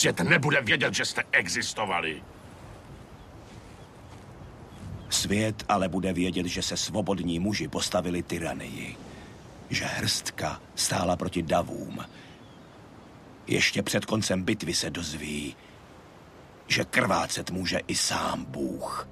Svět nebude vědět, že jste existovali. Svět ale bude vědět, že se svobodní muži postavili tyranii. Že hrstka stála proti davům. Ještě před koncem bitvy se dozví, že krvácet může i sám Bůh.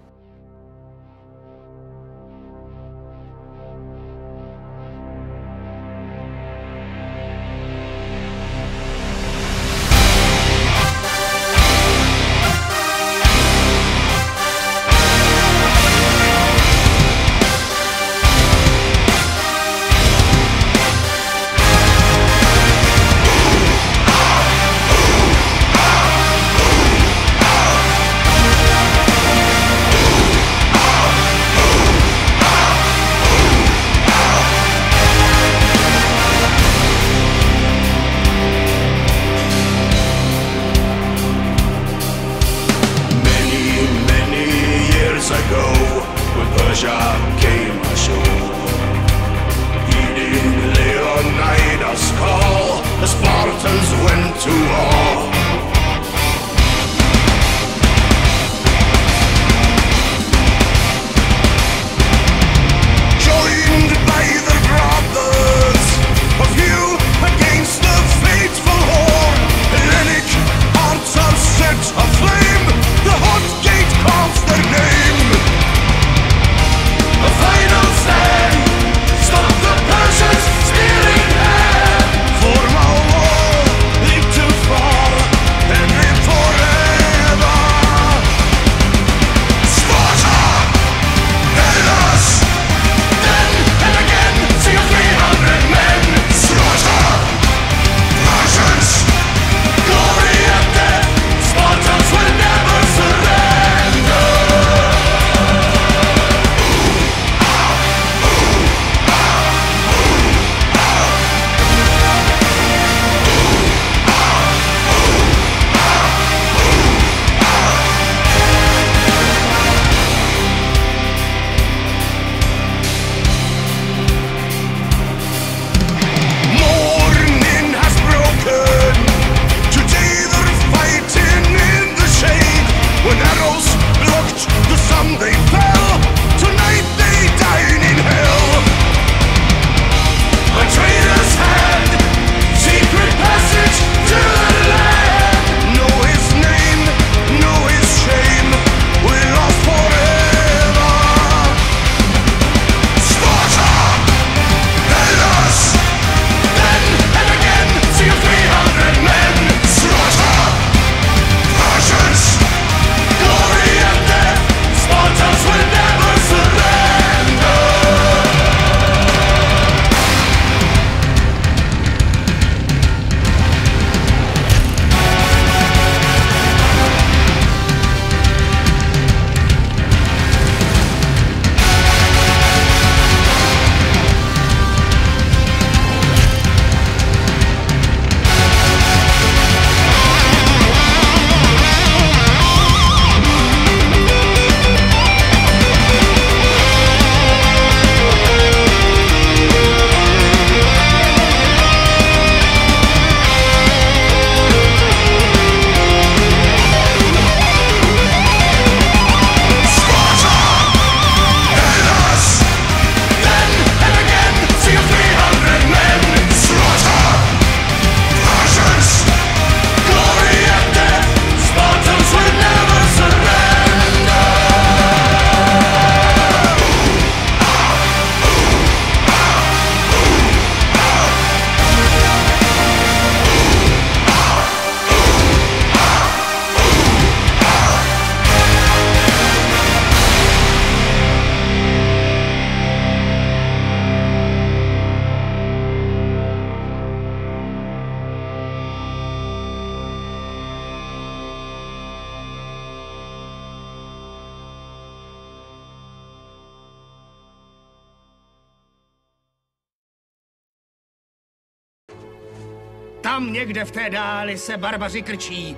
Tam někde v té dáli se barbaři krčí.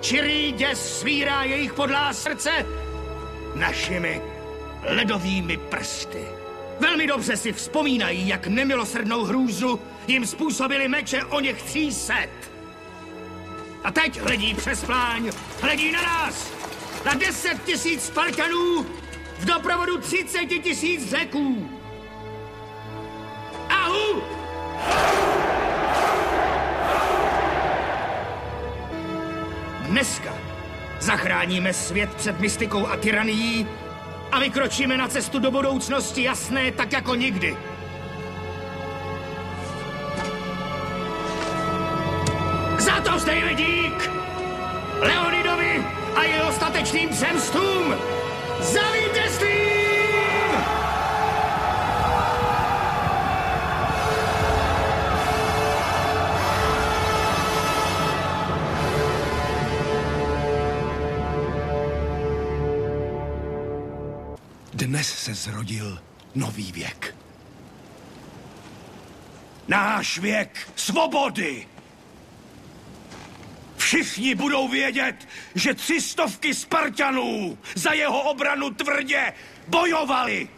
Čirý děs svírá jejich podlá srdce našimi ledovými prsty. Velmi dobře si vzpomínají, jak nemilosrdnou hrůzu jim způsobili meče o něch set. A teď hledí přes pláň, hledí na nás. Na deset tisíc Spartanů v doprovodu 30 tisíc řeků. Dneska zachráníme svět před mystikou a tyranií a vykročíme na cestu do budoucnosti jasné tak jako nikdy. Za to vzdejme dík Leonidovi a jeho statečným přemstům za Dnes se zrodil nový věk. Náš věk svobody! Všichni budou vědět, že tři stovky Spartanů za jeho obranu tvrdě bojovali!